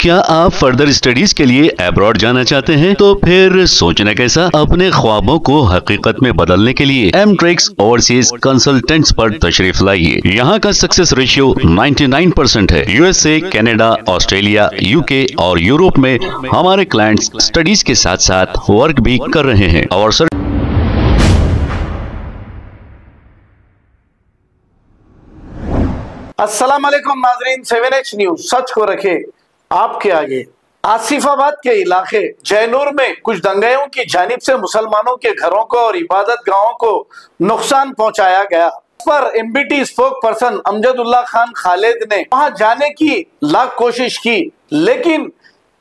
क्या आप further studies के लिए अब्रॉड जाना चाहते हैं? तो फिर सोचना कैसा? अपने ख्वाबों को हकीकत में बदलने के लिए एम ट्रिक्स ओवरसीज कंसल्टेंट्स पर तशरीफ़ लाइए। यहाँ का सक्सेस रेशियो 99 परसेंट है। यूएसए कनाडा, ऑस्ट्रेलिया यूके और यूरोप में हमारे क्लाइंट्स स्टडीज़ के साथ साथ वर्क भी कर रहे हैं। और सर वालेकुम नाजरीन सेवन एच न्यूज़ सच को रखे। आपके आगे, आसिफाबाद के इलाके, जैनूर में कुछ दंगेयों की जानिब से मुसलमानों के घरों को और इबादत गाहों को नुकसान पहुँचाया गया। पर MBT spokesperson Amjadullah Khan Khalid ने वहाँ जाने की लाख कोशिश की, लेकिन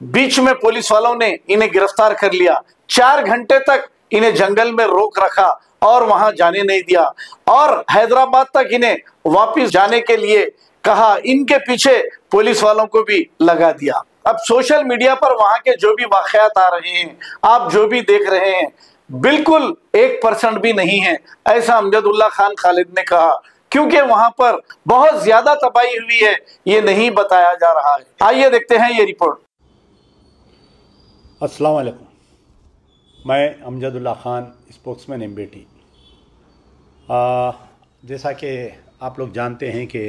बीच में पुलिस वालों ने इन्हें गिरफ़्तार कर लिया। चार घंटे तक इन्हें जंगल में रोक रखा और वहाँ जाने नहीं दिया। और हैदराबाद तक इन्हें वापस जाने के लिए कहा, इनके पीछे पुलिस वालों को भी लगा दिया। अब सोशल मीडिया पर वहाँ के जो भी वाकयात आ रहे हैं, आप जो भी देख रहे हैं, बिल्कुल एक परसेंट भी नहीं है, ऐसा अमजदुल्ला खान खालिद ने कहा। क्योंकि वहाँ पर बहुत ज़्यादा तबाही हुई है, ये नहीं बताया जा रहा है। आइए देखते हैं ये रिपोर्ट। अस्सलाम वालेकुम। मैं अमजदुल्ला ख़ान, स्पोक्समैन एम बेटी जैसा कि आप लोग जानते हैं कि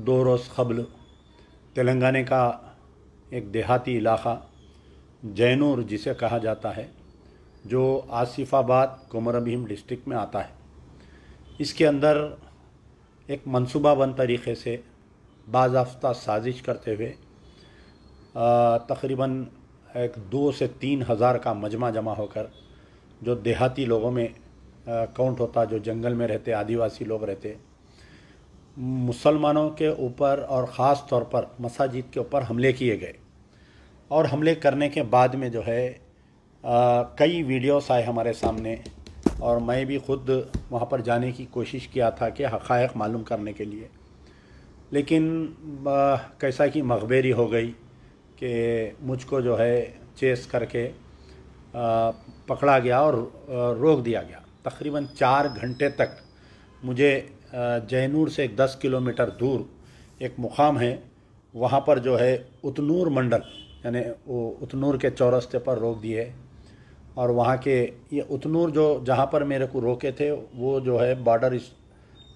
दो रोज़ कबल तेलंगाना का एक देहाती इलाक़ा, जैनूर जिसे कहा जाता है, जो आसिफाबाद कोमर भीम डिस्ट्रिक्ट में आता है। इसके अंदर एक मनसूबाबंद तरीक़े से बाज़ाफ्ता साजिश करते हुए तकरीबन एक दो से तीन हज़ार का मजमा जमा होकर, जो देहाती लोगों में काउंट होता, जो जंगल में रहते, आदिवासी लोग रहते मुसलमानों के ऊपर और ख़ास तौर पर मसाजिद के ऊपर हमले किए गए। और हमले करने के बाद में जो है आ, कई वीडियोस आए हमारे सामने और मैं भी ख़ुद वहाँ पर जाने की कोशिश किया था कि हक़ायक मालूम करने के लिए। लेकिन आ, कैसा कि मकबेरी हो गई कि मुझको जो है चेस करके आ, पकड़ा गया और रोक दिया गया। तकरीबन चार घंटे तक मुझे जैनूर से एक दस किलोमीटर दूर एक मुकाम है, वहाँ पर जो है उतनूर मंडल, यानी वो उतनूर के चौरस्ते पर रोक दिए। और वहाँ के ये उतनूर जो, जहाँ पर मेरे को रोके थे, वो जो है border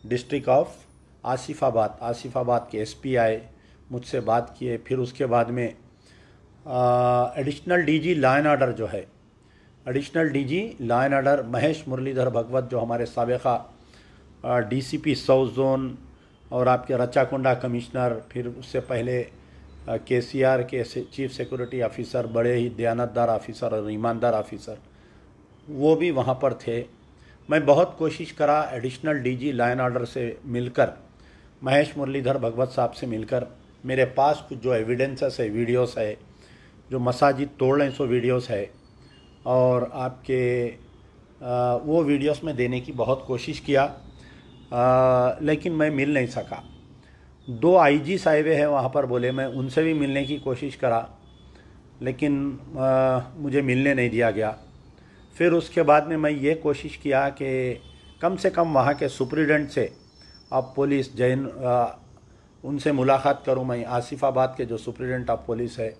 district of Asifabad Asifabad के एसपी आए, मुझसे बात किए, फिर उसके बाद में एडिशनल डीजी लाइन ऑर्डर जो है additional DG line order Mahesh Muralidhar Bhagwat जो हमारे सबका डीसीपी साउथ जोन और आपके रचाकुंडा कमिश्नर, फिर उससे पहले के सी आर के चीफ सिक्योरिटी ऑफिसर बड़े ही दयानतदार ऑफिसर और ईमानदार ऑफिसर वो भी वहाँ पर थे। मैं बहुत कोशिश करा एडिशनल डीजी लाइन ऑर्डर से मिलकर, महेश मुरलीधर भगवत साहब से मिलकर। मेरे पास कुछ जो एविडेंसेस है वीडियोस है, जो मसाजिद तोड़ रहे सो वीडियोस है। और आपके वो वीडियोस में देने की बहुत कोशिश किया। आ, लेकिन मैं मिल नहीं सका। दो आईजी साहिबे हैं वहाँ पर बोले मैं उनसे भी मिलने की कोशिश करा लेकिन आ, मुझे मिलने नहीं दिया गया। फिर उसके बाद में मैं ये कोशिश किया कि कम से कम वहाँ के सुप्रीडेंट से अब पुलिस जैन उनसे मुलाकात करूँ मैं आसिफाबाद के जो सुप्रीडेंट ऑफ़ पुलिस है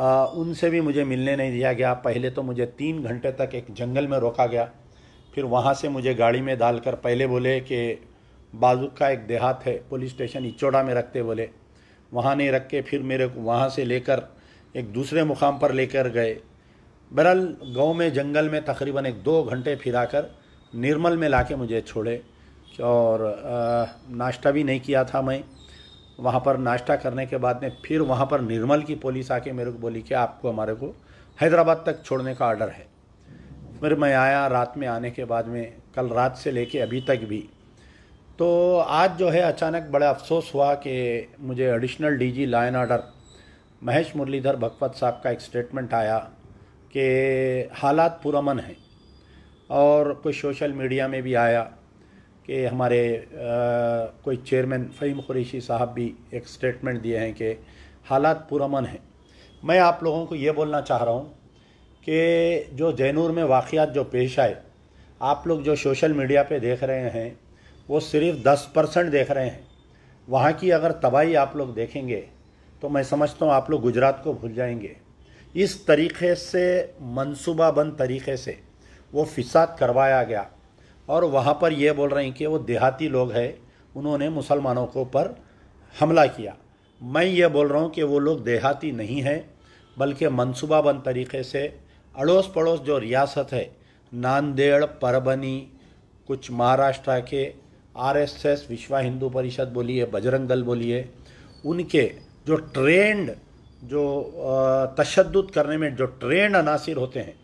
आ, उनसे भी मुझे मिलने नहीं दिया गया। पहले तो मुझे तीन घंटे तक एक जंगल में रोका गया। फिर वहाँ से मुझे गाड़ी में डालकर पहले बोले कि बाजू का एक देहात है, पुलिस स्टेशन इचोड़ा में रखते बोले। वहाँ नहीं रख के फिर मेरे को वहाँ से लेकर एक दूसरे मुकाम पर लेकर गए। बहरहाल, गाँव में, जंगल में तकरीबन एक दो घंटे फिराकर निर्मल में लाके मुझे छोड़े और नाश्ता भी नहीं किया था मैं। वहाँ पर नाश्ता करने के बाद में फिर वहाँ पर निर्मल की पुलिस आके मेरे को बोली कि आपको हमारे को हैदराबाद तक छोड़ने का ऑर्डर है। फिर मैं आया रात में आने के बाद में कल रात से लेके अभी तक भी। तो आज जो है अचानक बड़ा अफसोस हुआ कि मुझे additional DG line order Mahesh Muralidhar Bhagwat साहब का एक स्टेटमेंट आया कि हालात पुरमन हैं और कुछ सोशल मीडिया में भी आया कि हमारे आ, कोई चेयरमैन फ़हीम कुरैशी साहब भी एक स्टेटमेंट दिए हैं कि हालात पुरमन हैं। मैं आप लोगों को ये बोलना चाह रहा हूँ कि जो जैनूर में वाक़ात जो पेश आए, आप लोग जो सोशल मीडिया पे देख रहे हैं, वो सिर्फ़ दस परसेंट देख रहे हैं। वहाँ की अगर तबाही आप लोग देखेंगे तो मैं समझता हूँ आप लोग गुजरात को भूल जाएँगे। इस तरीके से मनसूबाबंद तरीके से वो फिसाद करवाया गया। और वहाँ पर ये बोल रहे हैं कि वो देहाती लोग हैं, उन्होंने मुसलमानों के ऊपर हमला किया। मैं ये बोल रहा हूँ कि वो लोग देहाती नहीं हैं, बल्कि मनसूबाबंद तरीके से अड़ोस पड़ोस जो रियासत है, नांदेड़ परबनी कुछ महाराष्ट्र के आरएसएस, विश्व हिंदू परिषद बोलिए, बजरंग दल बोलिए, उनके जो ट्रेंड, जो तशद करने में जो ट्रेंड अनासर होते हैं,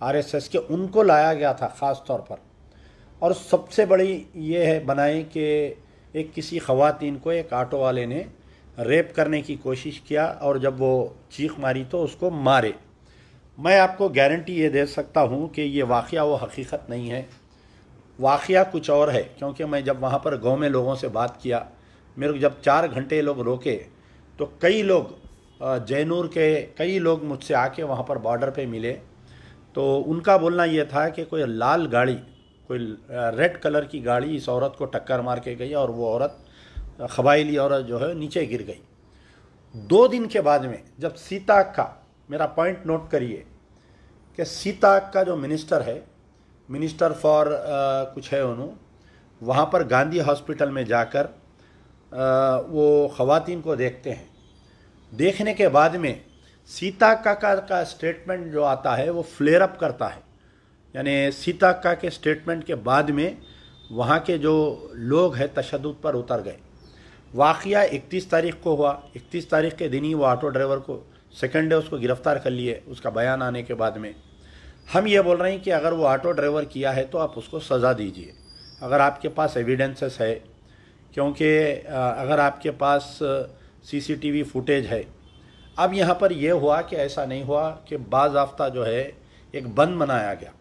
आरएसएस के, उनको लाया गया था ख़ास तौर पर। और सबसे बड़ी ये है बनाई कि एक किसी ख़वातीन को एक ऑटो वाले ने रेप करने की कोशिश किया और जब वो चीख मारी तो उसको मारे। मैं आपको गारंटी ये दे सकता हूँ कि ये वाक़ वो हकीकत नहीं है। वाक़ कुछ और है, क्योंकि मैं जब वहाँ पर गाँव में लोगों से बात किया, मेरे को जब चार घंटे लोग रोके तो कई लोग जैनूर के कई लोग मुझसे आके वहाँ पर बॉर्डर पे मिले। तो उनका बोलना ये था कि कोई लाल गाड़ी, कोई रेड कलर की गाड़ी इस औरत को टक्कर मार के गई और वो औरत कबाइली औरत जो है नीचे गिर गई। दो दिन के बाद में जब सीता का मेरा पॉइंट नोट करिए कि सीता का जो मिनिस्टर है मिनिस्टर फॉर कुछ है उन्होंने वहाँ पर गांधी हॉस्पिटल में जाकर वो ख़वातीन को देखते हैं। देखने के बाद में सीता काका का स्टेटमेंट जो आता है, वो फ्लेयर अप करता है। यानी सीता का के स्टेटमेंट के बाद में वहाँ के जो लोग हैं तशद पर उतर गए। वाक़ इकतीस तारीख को हुआ। इकतीस तारीख के दिन ही वो ऑटो ड्राइवर को सेकेंड डे उसको गिरफ़्तार कर लिए, उसका बयान आने के बाद में। हम ये बोल रहे हैं कि अगर वो ऑटो ड्राइवर किया है तो आप उसको सज़ा दीजिए। अगर आपके पास एविडेंसेस है, क्योंकि अगर आपके पास सीसीटीवी फुटेज है, अब यहाँ पर यह हुआ कि ऐसा नहीं हुआ कि बाज़ाफ्ता जो है, एक बंद मनाया गया।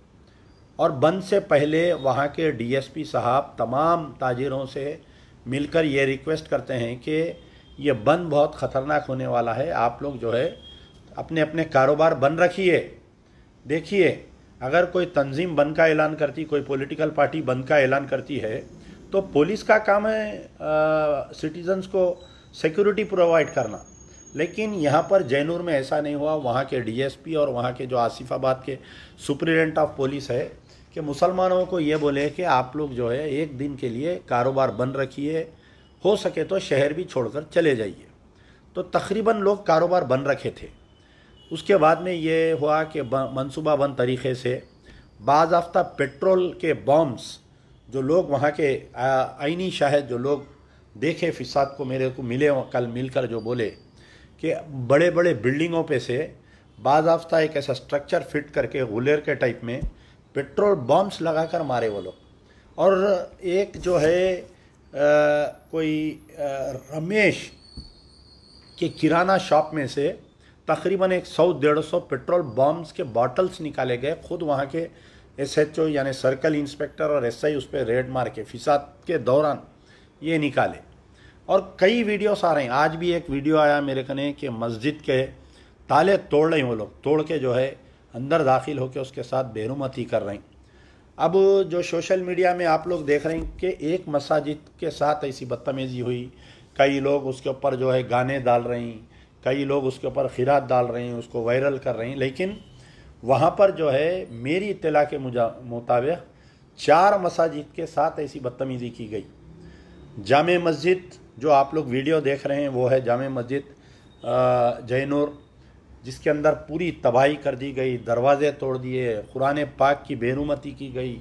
और बंद से पहले वहाँ के डीएसपी साहब तमाम ताजिरों से मिलकर ये रिक्वेस्ट करते हैं कि ये बंद बहुत ख़तरनाक होने वाला है। आप लोग जो है अपने अपने कारोबार बंद रखिए। देखिए, अगर कोई तंजीम बंद का ऐलान करती, कोई पॉलिटिकल पार्टी बंद का ऐलान करती है तो पुलिस का काम है सिटीजन्स को सिक्योरिटी प्रोवाइड करना। लेकिन यहाँ पर जैनूर में ऐसा नहीं हुआ। वहाँ के डीएसपी और वहाँ के जो आसिफाबाद के सुप्रिटेंडेंट ऑफ़ पुलिस है, कि मुसलमानों को ये बोले कि आप लोग जो है, एक दिन के लिए कारोबार बंद रखिए। हो सके तो शहर भी छोड़कर चले जाइए। तो तकरीबन लोग कारोबार बन रखे थे। उसके बाद में ये हुआ कि मनसूबा बंद तरीके से बाज़ाफ्ता पेट्रोल के बॉम्ब्स जो लोग वहाँ के आइनी शायद जो लोग देखे फिसाद को मेरे को मिले कल मिलकर जो बोले कि बड़े बड़े बिल्डिंगों पे से बाज़ाफ्ता एक ऐसा स्ट्रक्चर फिट करके गुलेर के टाइप में पेट्रोल बम्स लगाकर मारे वो लोग। और एक जो है कोई रमेश के किराना शॉप में से तकरीबन एक सौ, डेढ़ सौ पेट्रोल बम्स के बॉटल्स निकाले गए। खुद वहाँ के एस एच ओ यानी सर्कल इंस्पेक्टर और एस आई उस पर रेड मार के फिसाद के दौरान ये निकाले। और कई वीडियोस आ रहे हैं। आज भी एक वीडियो आया मेरे कने कि मस्जिद के ताले तोड़ रहे हैं वो लोग। तोड़ के जो है अंदर दाखिल होकर उसके साथ बेरुमती कर रहे हैं। अब जो सोशल मीडिया में आप लोग देख रहे हैं कि एक मसाजिद के साथ ऐसी बदतमीज़ी हुई। कई लोग उसके ऊपर जो है गाने डाल रहे हैं, कई लोग उसके ऊपर खिरात डाल रहे हैं, उसको वायरल कर रहे हैं। लेकिन वहाँ पर जो है मेरी इतला के मुताबिक चार मसाजिद के साथ ऐसी बदतमीज़ी की गई। जाम मस्जिद जो आप लोग वीडियो देख रहे हैं, वो है जाम मस्जिद जैनूर जिसके अंदर पूरी तबाही कर दी गई, दरवाजे तोड़ दिए, कुरान पाक की बेरुमती की गई,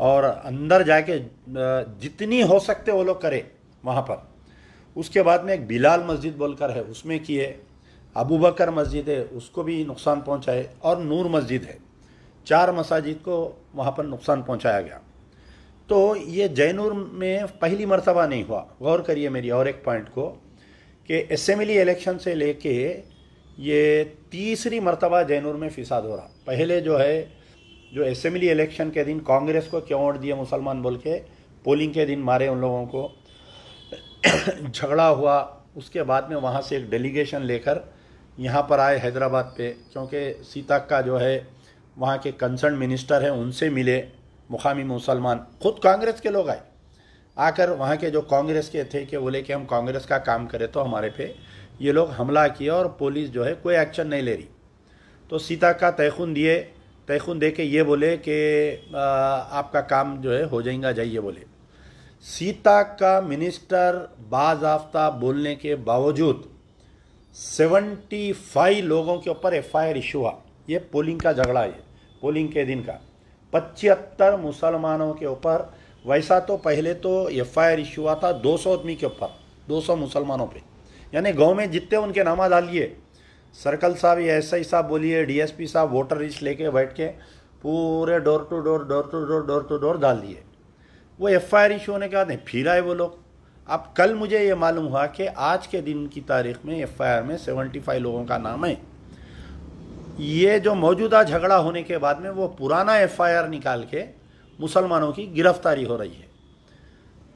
और अंदर जाके जितनी हो सकते वो लोग करे वहाँ पर। उसके बाद में एक बिलाल मस्जिद बोलकर है, उसमें किए, अबू बकर मस्जिद है, उसको भी नुकसान पहुँचाए, और नूर मस्जिद है। चार मसाजिद को वहाँ पर नुकसान पहुँचाया गया। तो ये जैनूर में पहली मरतबा नहीं हुआ। गौर करिए मेरी और एक पॉइंट को, कि असम्बली इलेक्शन से लेके ये तीसरी मरतबा जैनूर में फिसाद हो रहा। पहले जो है, जो असम्बली इलेक्शन के दिन कांग्रेस को क्यों वोट दिए मुसलमान बोल के पोलिंग के दिन मारे उन लोगों को, झगड़ा हुआ। उसके बाद में वहाँ से एक डेलीगेशन लेकर यहाँ पर आए हैदराबाद पे, क्योंकि सीता का जो है, वहाँ के कंसर्न मिनिस्टर हैं, उनसे मिले मुकामी मुसलमान। खुद कांग्रेस के लोग आए। आकर वहाँ के जो कांग्रेस के थे कि बोले कि हम कांग्रेस का काम करें तो हमारे पे ये लोग हमला किया और पुलिस जो है कोई एक्शन नहीं ले रही। तो सीता का तयखुन दिए तयखुन दे के ये बोले कि आपका काम जो है हो जाएगा, जाइए बोले। सीता का मिनिस्टर बाजाफ्ता बोलने के बावजूद 75 लोगों के ऊपर एफ़ आई इशू हुआ। ये पोलिंग का झगड़ा है, पोलिंग के दिन का। पचहत्तर मुसलमानों के ऊपर, वैसा तो पहले तो एफ़ आई आर इशू हुआ था 200 आदमी के ऊपर 200 मुसलमानों पे। यानी गाँव में जितने उनके नामा डालिए, सर्कल साहब या एस आई साहब बोलिए, डीएसपी साहब, वोटर लिस्ट लेके बैठ के पूरे door to door door to door door to door डाल दिए वो एफ़ आई आर इशू होने के बाद नहीं, फिर आए वो लोग। अब कल मुझे ये मालूम हुआ कि आज के दिन की तारीख में एफ़ आई आर में सेवेंटी फाइव लोगों का नाम है। ये जो मौजूदा झगड़ा होने के बाद में वो पुराना एफ़ आई आर निकाल के मुसलमानों की गिरफ्तारी हो रही है।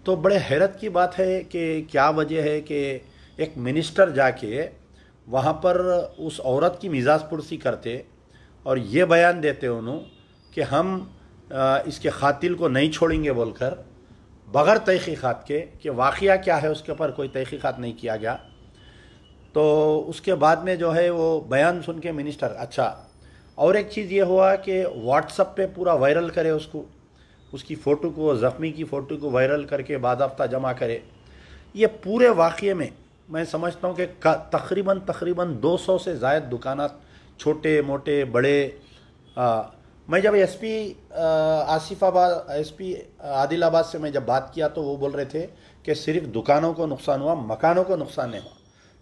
तो बड़े हैरत की बात है कि क्या वजह है कि एक मिनिस्टर जाके वहाँ पर उस औरत की मिजाज पुरसी करते और ये बयान देते उन्होंने कि हम इसके खातिल को नहीं छोड़ेंगे बोलकर बगैर तहकीक़ात के कि वाक़ क्या है उसके ऊपर कोई तहकीक़ात नहीं किया गया। तो उसके बाद में जो है वो बयान सुन के मिनिस्टर अच्छा और एक चीज़ ये हुआ कि व्हाट्सअप पे पूरा वायरल करे उसको, उसकी फ़ोटो को, ज़ख्मी की फ़ोटो को वायरल करके बाबा जमा करे। ये पूरे वाक़े में मैं समझता हूँ कि तकरीबन तकरीबन 200 से ज़ायद दुकान छोटे मोटे बड़े आ, मैं जब एसपी आसिफाबाद एसपी आदिलाबाद से मैं जब बात किया तो वो बोल रहे थे कि सिर्फ़ दुकानों को नुकसान हुआ मकानों को नुकसान नहीं हुआ।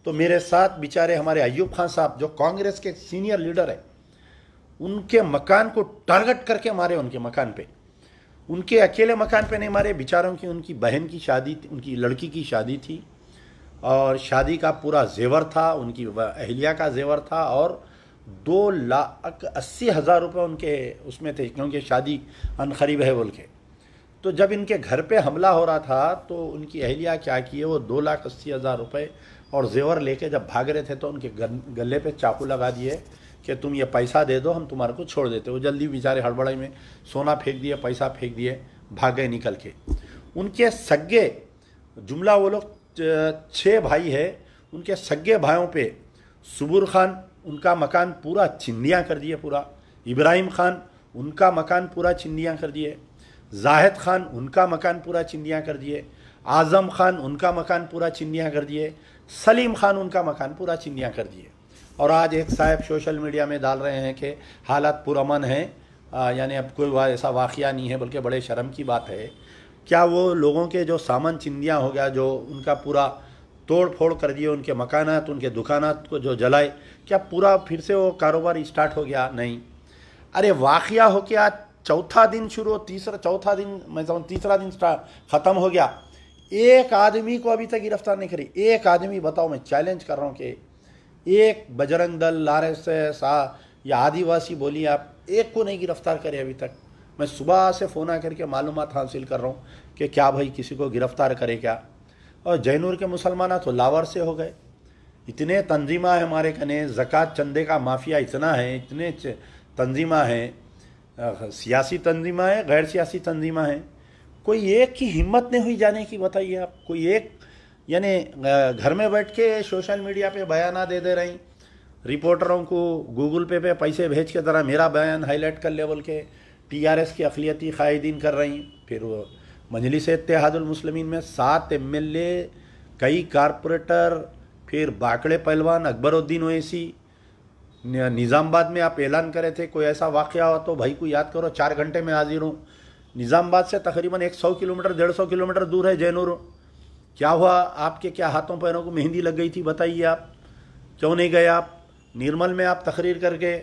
तो मेरे साथ बेचारे हमारे अयूब खान साहब जो कांग्रेस के सीनियर लीडर है उनके मकान को टारगेट करके मारे उनके मकान पे। उनके अकेले मकान पे नहीं मारे बेचारों की उनकी बहन की शादी उनकी लड़की की शादी थी। और शादी का पूरा जेवर था, उनकी अहलिया का जेवर था और दो लाख अस्सी हज़ार रुपये उनके उसमें थे, क्योंकि शादी अनखरीब है बोल के। तो जब इनके घर पे हमला हो रहा था तो उनकी अहलिया क्या किए, वो दो लाख अस्सी हज़ार रुपये और जेवर लेके जब भाग रहे थे तो उनके गले पे चाकू लगा दिए कि तुम ये पैसा दे दो, हम तुम्हारे को छोड़ देते वो जल्दी बेचारे हड़बड़ाई में सोना फेंक दिए, पैसा फेंक दिए, भाग गए निकल के। उनके सगे, जुमला वो लोग छः भाई है, उनके सगे भाइयों पे सुबुर खान, उनका मकान पूरा चिंदियाँ कर दिए पूरा। इब्राहिम खान, उनका मकान पूरा चिंदियाँ कर दिए। जाहिद खान, उनका मकान पूरा चिंदियाँ कर दिए। आज़म खान, उनका मकान पूरा चिंदियाँ कर दिए। सलीम खान, उनका मकान पूरा चिंदियाँ कर दिए। और आज एक साहब सोशल मीडिया में डाल रहे हैं कि हालात पुरमन हैं। यानी अब कोई ऐसा वाक़ नहीं है, बल्कि बड़े शर्म की बात है। क्या वो लोगों के जो सामान चिंदियाँ हो गया, जो उनका पूरा तोड़ फोड़ कर दिए, उनके मकानात, उनके दुकानात को जो जलाए, क्या पूरा फिर से वो कारोबार स्टार्ट हो गया? नहीं। अरे वाक़ हो गया चौथा दिन शुरू, तीसरा, चौथा दिन, मैं समझ, तीसरा दिन ख़त्म हो गया। एक आदमी को अभी तक गिरफ़्तार नहीं करी। एक आदमी, बताओ, मैं चैलेंज कर रहा हूँ कि एक बजरंग दल लारे से सा या आदिवासी बोली आप, एक को नहीं गिरफ़्तार करे अभी तक। मैं सुबह से फ़ोन आ करके मालूम हासिल कर रहा हूँ कि क्या भाई किसी को गिरफ़्तार करे क्या? और जैनूर के मुसलमान तो लावर से हो गए। इतने तंजीमा है हमारे कने, ज़क़़त चंदे का माफिया इतना है, इतने तंजीमा है सियासी तंजीमा है, गैर सियासी तंजीमा है। कोई एक की हिम्मत नहीं हुई जाने की, बताइए आप। कोई एक, यानी घर में बैठ के सोशल मीडिया पे बयान दे दे रही। रिपोर्टरों को गूगल पे पे पैसे भेज के तरह मेरा बयान हाईलाइट कर ले बोल के। टीआरएस की अखिलती कायदीन कर रही हैं। फिर वो मजलिस इतिहादुलमसलमिन में सात एम एल ए, कई कारपोरेटर, फिर बाकड़े पहलवान अकबरुद्दीन ओवैसी। निज़ामबाद में आप ऐलान करे थे, कोई ऐसा वाक़ हो तो भाई को याद करो, चार घंटे में हाजिर हूँ। निज़ामबाद से तकरीबन एक सौ किलोमीटर, डेढ़ सौ किलोमीटर दूर है जैनूर। क्या हुआ? आपके क्या हाथों पैरों को मेहंदी लग गई थी? बताइए आप। क्यों नहीं गए आप? निर्मल में आप तकरीर करके।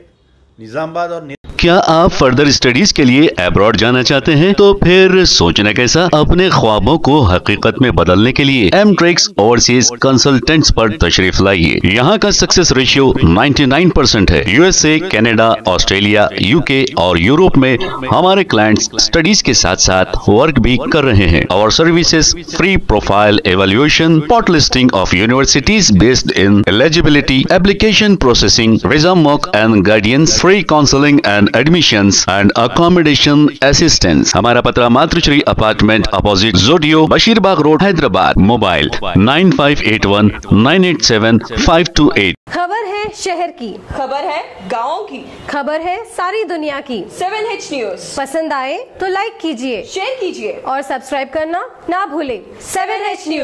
निज़ामबाद और क्या आप फर्दर स्टडीज़ के लिए अब्रॉड जाना चाहते हैं? तो फिर सोचना कैसा? अपने ख्वाबों को हकीकत में बदलने के लिए एम ट्रिक्स ओवरसीज कंसल्टेंट्स पर तशरीफ़ लाइए। यहाँ का सक्सेस रेशियो 99 परसेंट है। यूएसए कनाडा, ऑस्ट्रेलिया यूके और यूरोप में हमारे क्लाइंट्स स्टडीज़ के साथ साथ वर्क भी कर रहे हैं। और services free profile evaluation pot listing of universities based in eligibility application processing visa mock and guidance free counselling and and admission and accommodation assistance हमारा पत्र Matrushri apartment opposite जोडियो Basheerbagh road Hyderabad. Mobile nine five eight one nine eight seven five two eight खबर है शहर की। खबर है गाँव की। खबर है सारी दुनिया की। सेवन एच न्यूज़ पसंद आए तो लाइक कीजिए। शेयर कीजिए। और सब्सक्राइब करना ना भूले। Seven H news